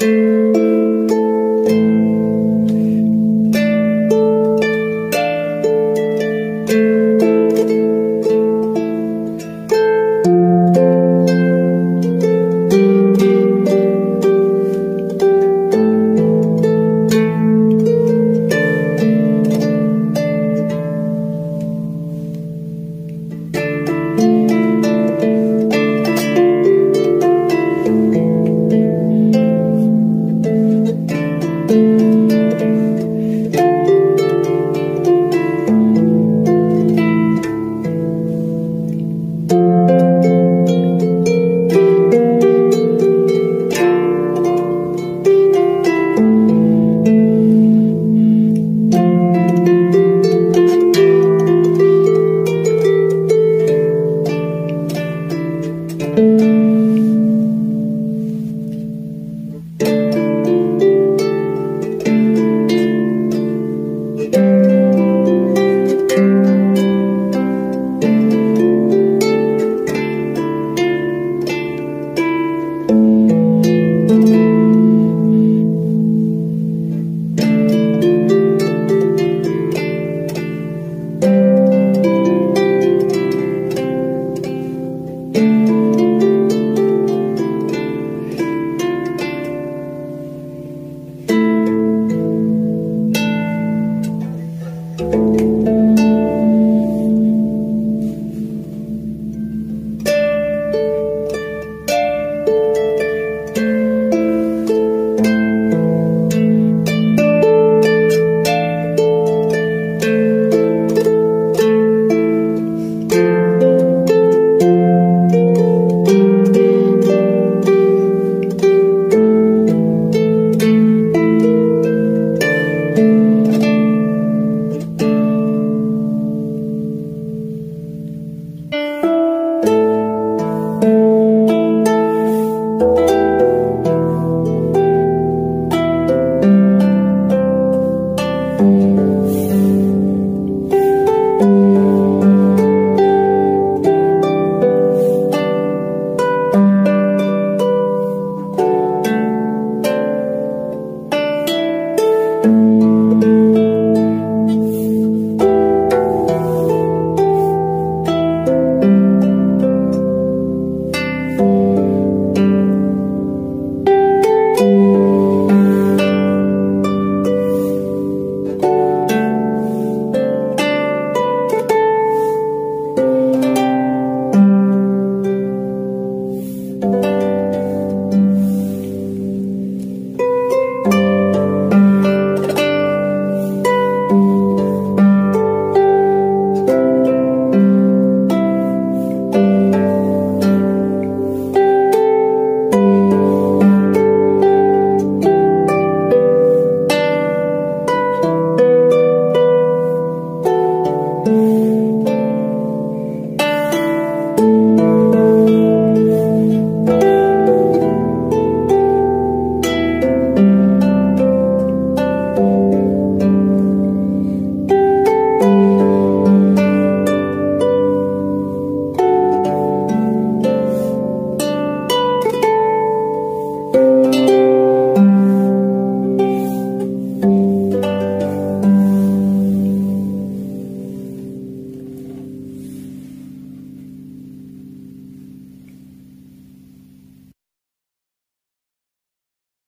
you